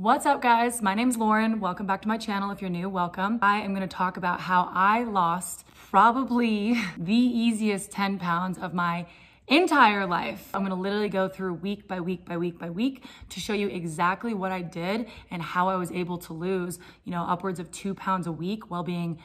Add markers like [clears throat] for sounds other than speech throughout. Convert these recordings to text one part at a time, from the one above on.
What's up guys? My name's Lauren. Welcome back to my channel. If you're new, welcome. I am gonna talk about how I lost probably [laughs] the easiest 10 pounds of my entire life. I'm gonna literally go through week by week by week by week to show you exactly what I did and how I was able to lose, you know, upwards of two pounds a week while being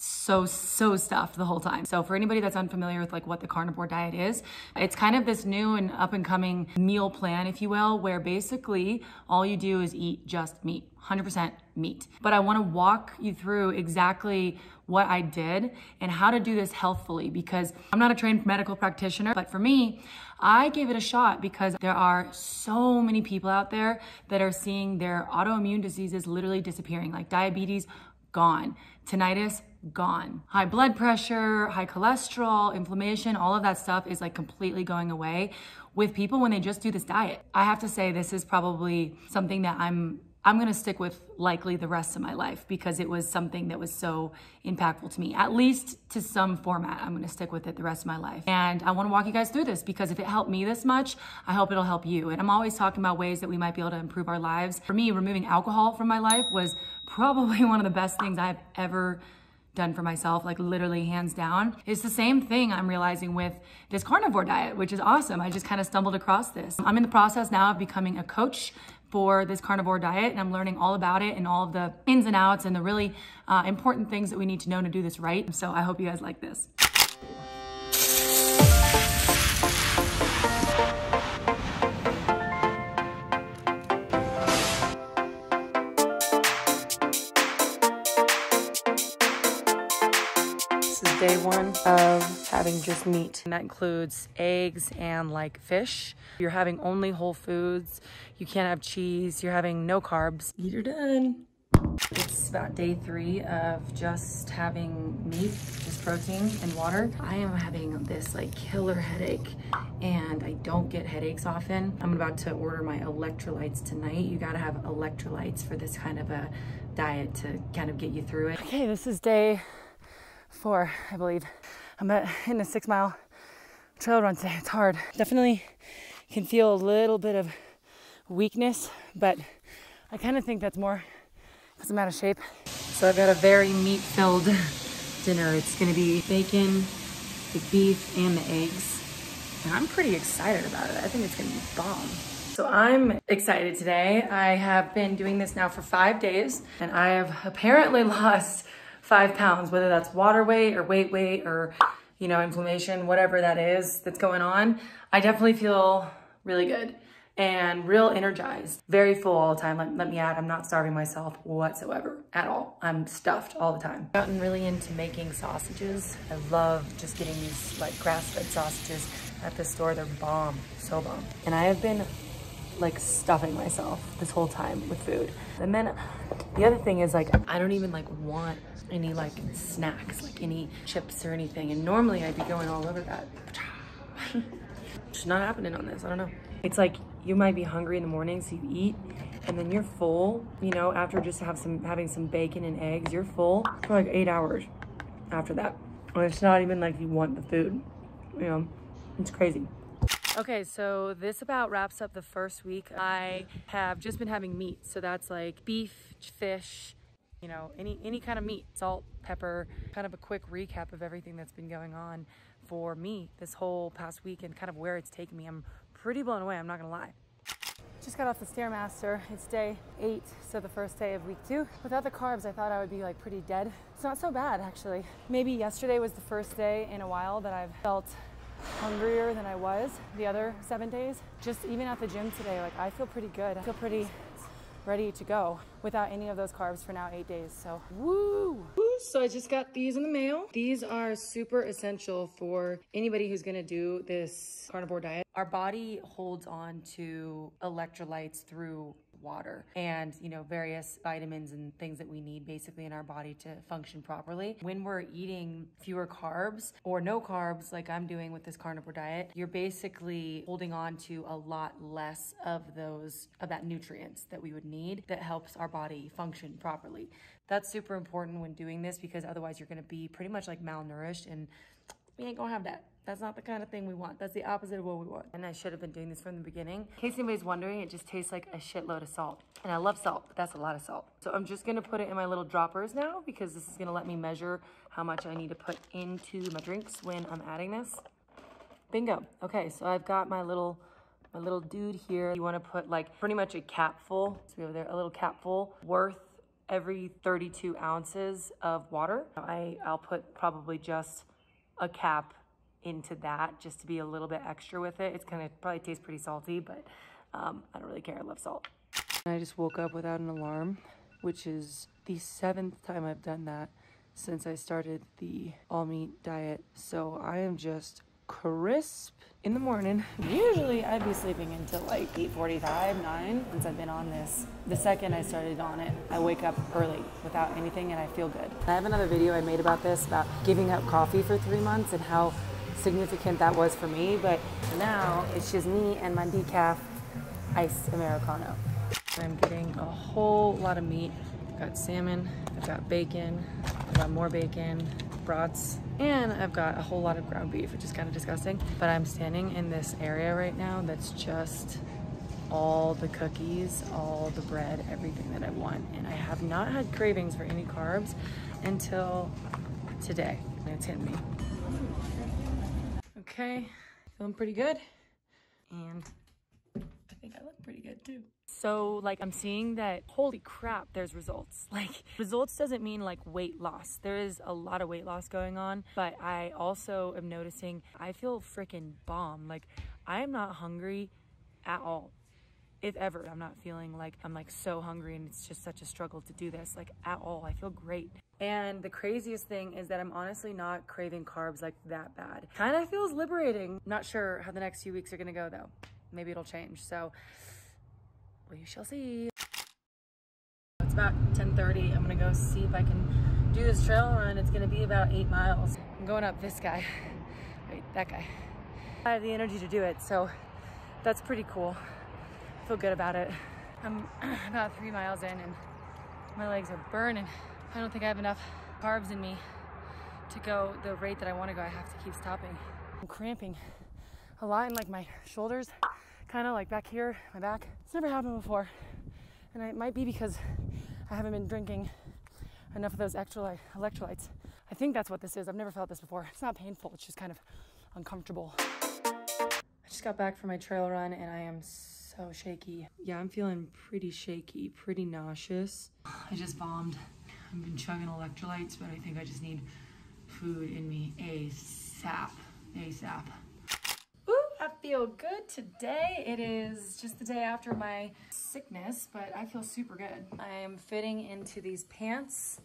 so, so stuffed the whole time. So for anybody that's unfamiliar with like what the carnivore diet is, it's kind of this new and up and coming meal plan, if you will, where basically all you do is eat just meat, 100% meat. But I wanna walk you through exactly what I did and how to do this healthfully because I'm not a trained medical practitioner, but for me, I gave it a shot because there are so many people out there that are seeing their autoimmune diseases literally disappearing, like diabetes, gone. Tinnitus, gone. High blood pressure, high cholesterol, inflammation, all of that stuff is like completely going away with people when they just do this diet. I have to say this is probably something that I'm I'm going to stick with likely the rest of my life because it was something that was so impactful to me. At least to some format, I'm going to stick with it the rest of my life. And I want to walk you guys through this because if it helped me this much, I hope it'll help you. And I'm always talking about ways that we might be able to improve our lives. For me, removing alcohol from my life was probably [laughs] one of the best things I've ever done for myself, like literally hands down. It's the same thing I'm realizing with this carnivore diet, which is awesome. I just kind of stumbled across this. I'm in the process now of becoming a coach for this carnivore diet and I'm learning all about it and all of the ins and outs and the really uh, important things that we need to know to do this right. So I hope you guys like this. Day one of having just meat. And that includes eggs and like fish. You're having only whole foods. You can't have cheese. You're having no carbs. You're done. It's about day three of just having meat, just protein and water. I am having this like killer headache and I don't get headaches often. I'm about to order my electrolytes tonight. You gotta have electrolytes for this kind of a diet to kind of get you through it. Okay, this is day four, I believe. I'm at, in a six mile trail run today. It's hard. Definitely can feel a little bit of weakness, but I kind of think that's more because I'm out of shape. So I've got a very meat filled dinner. It's gonna be bacon, the beef, and the eggs. And I'm pretty excited about it. I think it's gonna be bomb. So I'm excited today. I have been doing this now for five days and I have apparently [laughs] lost five pounds, whether that's water weight or weight weight or, you know, inflammation, whatever that is that's going on, I definitely feel really good and real energized, very full all the time. Let, let me add, I'm not starving myself whatsoever at all. I'm stuffed all the time. Gotten really into making sausages. I love just getting these like grass-fed sausages at the store. They're bomb, so bomb. And I have been like stuffing myself this whole time with food. And then the other thing is like, I don't even like want any like snacks, like any chips or anything. And normally I'd be going all over that. [laughs] it's not happening on this, I don't know. It's like you might be hungry in the morning, so you eat, and then you're full, you know, after just have some having some bacon and eggs, you're full for like eight hours after that. And it's not even like you want the food, you know, it's crazy. Okay, so this about wraps up the first week. I have just been having meat, so that's like beef, fish, you know, any, any kind of meat, salt, pepper, kind of a quick recap of everything that's been going on for me this whole past week and kind of where it's taken me. I'm pretty blown away, I'm not gonna lie. Just got off the Stairmaster. It's day eight, so the first day of week two. Without the carbs, I thought I would be like pretty dead. It's not so bad, actually. Maybe yesterday was the first day in a while that I've felt hungrier than I was the other seven days. Just even at the gym today, like I feel pretty good. I feel pretty ready to go without any of those carbs for now eight days. So woo! So I just got these in the mail. These are super essential for anybody who's gonna do this carnivore diet. Our body holds on to electrolytes through water and you know various vitamins and things that we need basically in our body to function properly. When we're eating fewer carbs or no carbs like i'm doing with this carnivore diet you're basically holding on to a lot less of those of that nutrients that we would need that helps our body function properly. That's super important when doing this because otherwise you're going to be pretty much like malnourished and we ain't gonna have that That's not the kind of thing we want. That's the opposite of what we want. And I should have been doing this from the beginning. In case anybody's wondering, it just tastes like a shitload of salt. And I love salt, but that's a lot of salt. So I'm just gonna put it in my little droppers now because this is gonna let me measure how much I need to put into my drinks when I'm adding this. Bingo. Okay, so I've got my little my little dude here. You wanna put like pretty much a capful, so we have there, a little capful worth every 32 ounces of water. I, I'll put probably just a cap into that just to be a little bit extra with it. It's gonna probably taste pretty salty, but um, I don't really care. I love salt. I just woke up without an alarm, which is the seventh time I've done that since I started the all meat diet. So I am just crisp in the morning. Usually I'd be sleeping until like 8.45, 9 since I've been on this. The second I started on it, I wake up early without anything and I feel good. I have another video I made about this, about giving up coffee for three months and how significant that was for me, but now it's just me and my decaf iced Americano. I'm getting a whole lot of meat. I've got salmon, I've got bacon, I've got more bacon, brats, and I've got a whole lot of ground beef, which is kind of disgusting. But I'm standing in this area right now that's just all the cookies, all the bread, everything that I want. And I have not had cravings for any carbs until today. And it's hitting me. Okay, feeling pretty good. And I think I look pretty good too. So like I'm seeing that, holy crap, there's results. [laughs] Like results doesn't mean like weight loss. There is a lot of weight loss going on, but I also am noticing I feel freaking bomb. Like I am not hungry at all if ever I'm not feeling like I'm like so hungry and it's just such a struggle to do this like at all I feel great and the craziest thing is that I'm honestly not craving carbs like that bad. Kind of feels liberating. Not sure how the next few weeks are gonna go though. Maybe it'll change. So we shall see. It's about 10:30. I'm gonna go see if I can do this trail run. It's gonna be about eight miles. I'm going up this guy. [laughs] Wait that guy. I have the energy to do it so that's pretty cool. Feel good about it. I'm [clears throat] about three miles in and my legs are burning. I don't think I have enough carbs in me to go the rate that I want to go. I have to keep stopping. I'm cramping a lot in like my shoulders, kind of like back here, my back. It's never happened before. And it might be because I haven't been drinking enough of those electrolytes. I think that's what this is. I've never felt this before. It's not painful, it's just kind of uncomfortable. I just got back from my trail run and I am so so shaky. Yeah, I'm feeling pretty shaky, pretty nauseous. I just bombed. I've been chugging electrolytes, but I think I just need food in me ASAP, ASAP. Ooh, I feel good today. It is just the day after my sickness, but I feel super good. I am fitting into these pants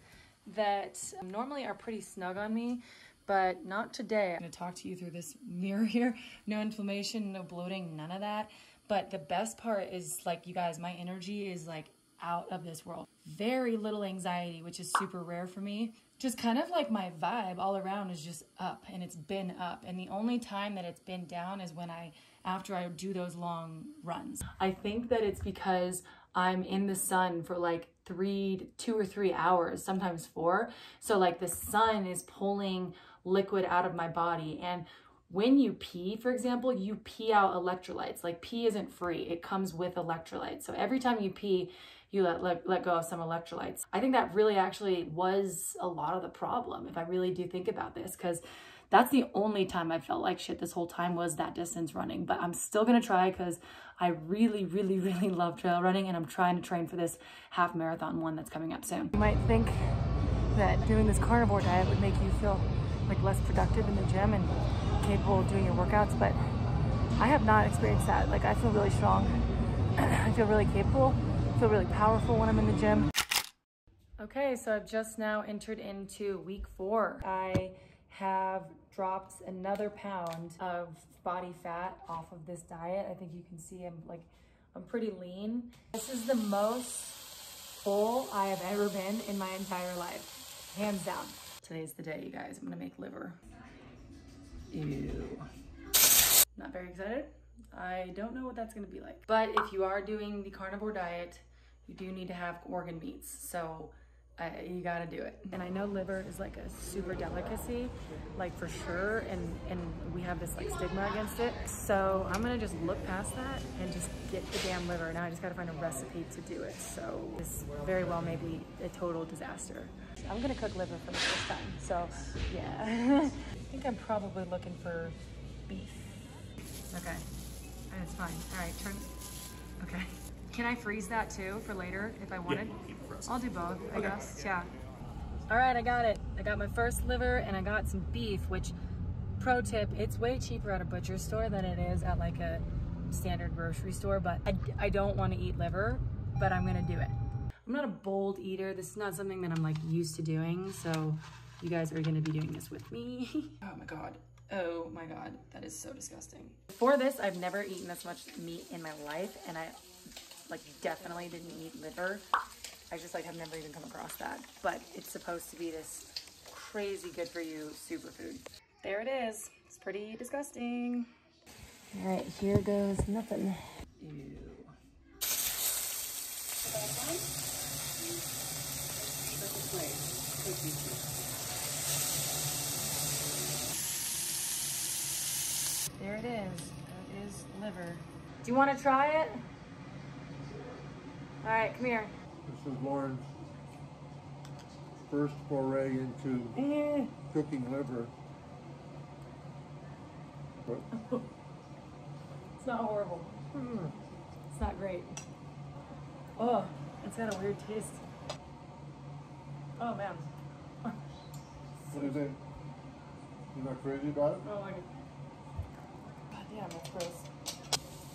that normally are pretty snug on me, but not today. I'm gonna talk to you through this mirror here. No inflammation, no bloating, none of that. But the best part is like, you guys, my energy is like out of this world. Very little anxiety, which is super rare for me. Just kind of like my vibe all around is just up and it's been up. And the only time that it's been down is when I, after I do those long runs. I think that it's because I'm in the sun for like three, two or three hours, sometimes four. So like the sun is pulling liquid out of my body. And when you pee, for example, you pee out electrolytes. Like pee isn't free. It comes with electrolytes. So every time you pee, you let, let, let go of some electrolytes. I think that really actually was a lot of the problem, if I really do think about this, because that's the only time I felt like shit this whole time was that distance running. But I'm still gonna try because I really, really, [laughs] really love trail running and I'm trying to train for this half marathon one that's coming up soon. You might think that doing this carnivore diet would make you feel like less productive in the gym and capable of doing your workouts, but I have not experienced that. Like I feel really strong. [clears throat] I feel really capable. Feel really powerful when I'm in the gym. Okay, so I've just now entered into week four. I have dropped another pound of body fat off of this diet. I think you can see I'm like, I'm pretty lean. This is the most full I have ever been in my entire life, hands down. Today's the day, you guys. I'm gonna make liver. Ew. Not very excited. I don't know what that's gonna be like. But if you are doing the carnivore diet, you do need to have organ meats. So I, you gotta do it. And I know liver is like a super delicacy, like for sure, and, and we have this like stigma against it. So I'm gonna just look past that and just get the damn liver. Now I just gotta find a recipe to do it. So this very well may be a total disaster. I'm gonna cook liver for the first time, so yeah. [laughs] I think I'm probably looking for beef. Okay, that's fine. All right, turn, okay. Can I freeze that too for later if I wanted? Yeah, I'll do both, I okay. guess, yeah. All right, I got it. I got my first liver and I got some beef, which, pro tip, it's way cheaper at a butcher store than it is at like a standard grocery store, but I, I don't want to eat liver, but I'm gonna do it. I'm not a bold eater. This is not something that I'm like used to doing, so you guys are gonna be doing this with me. [laughs] oh my God. Oh my God, that is so disgusting. For this, I've never eaten this much meat in my life, and I like definitely didn't eat liver. I just like have never even come across that, but it's supposed to be this crazy good for you superfood. There it is. It's pretty disgusting. All right, here goes nothing. Ew. There it is. That is liver. Do you want to try it? All right, come here. This is Lauren's first foray into eh. cooking liver. But [laughs] it's not horrible. Mm. It's not great. Oh, it's got a weird taste. Oh man. what do you think? You're not crazy about it? Oh, like it. God damn, that's gross.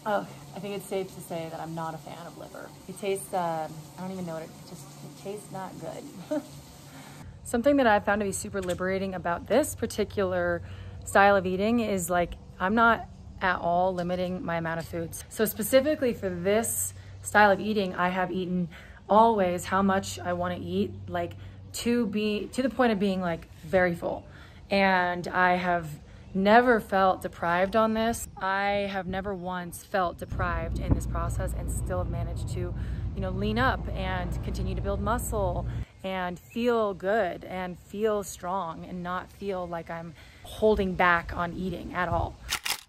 Oh, I think it's safe to say that I'm not a fan of liver. It tastes, uh, I don't even know what it just, it tastes not good. [laughs] Something that I found to be super liberating about this particular style of eating is like, I'm not at all limiting my amount of foods. So specifically for this style of eating, I have eaten always how much I want to eat, like to be, to the point of being like very full. And I have never felt deprived on this. I have never once felt deprived in this process and still have managed to, you know, lean up and continue to build muscle and feel good and feel strong and not feel like I'm holding back on eating at all.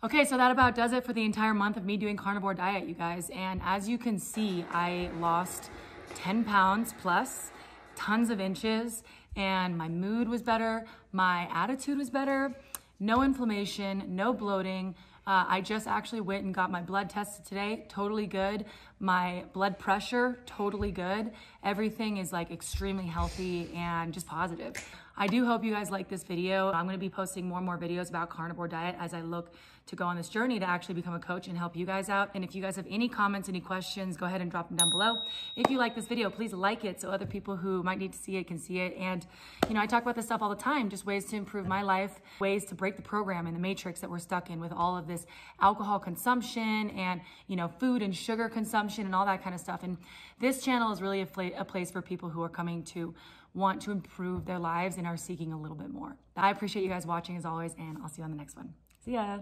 Okay, so that about does it for the entire month of me doing carnivore diet, you guys. And as you can see, I lost 10 pounds plus, tons of inches, and my mood was better, my attitude was better, no inflammation, no bloating. Uh, I just actually went and got my blood tested today, totally good. My blood pressure, totally good. Everything is like extremely healthy and just positive. I do hope you guys like this video. I'm gonna be posting more and more videos about carnivore diet as I look to go on this journey to actually become a coach and help you guys out. And if you guys have any comments, any questions, go ahead and drop them down below. If you like this video, please like it so other people who might need to see it can see it. And, you know, I talk about this stuff all the time, just ways to improve my life, ways to break the program and the matrix that we're stuck in with all of this alcohol consumption and, you know, food and sugar consumption and all that kind of stuff. And this channel is really a, a place for people who are coming to want to improve their lives and are seeking a little bit more. I appreciate you guys watching as always, and I'll see you on the next one. See ya.